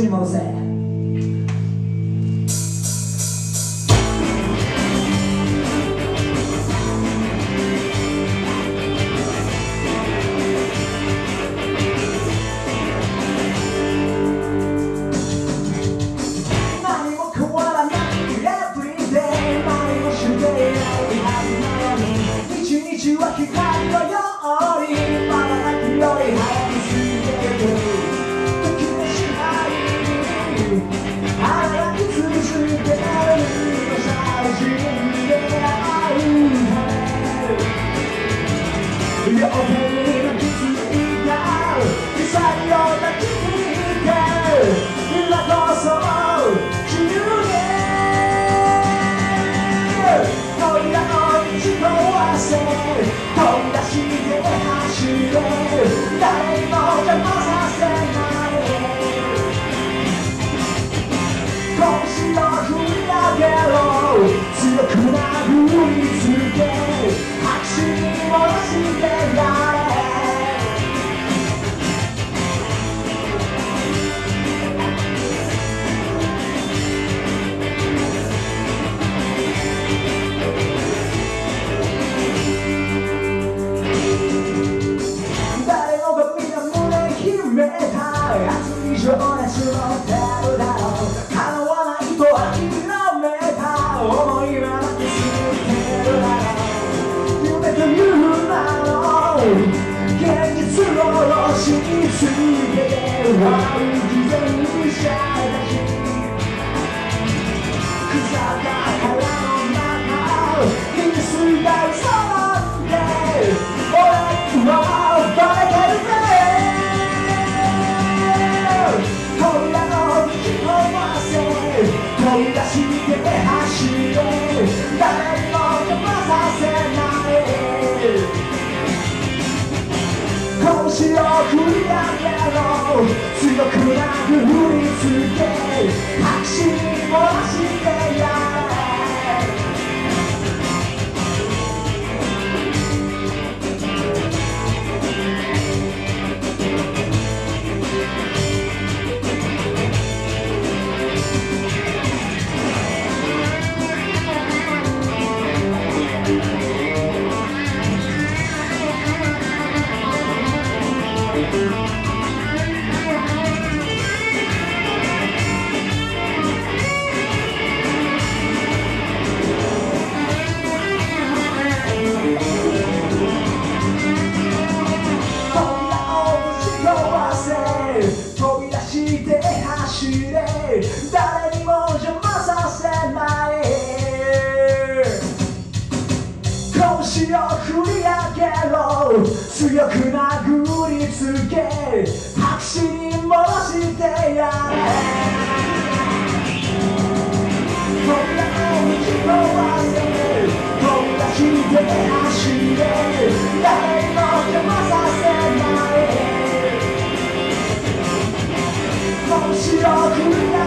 de é said, 異常な注文だろう。叶わないとの目が思いは泣すぎて夢という。の現実を押し付けて水が拳を振り上げろ強く殴りつけ白紙に戻してやれこんなに拾われこんな日で足で誰も邪魔させない拳を振り上げろ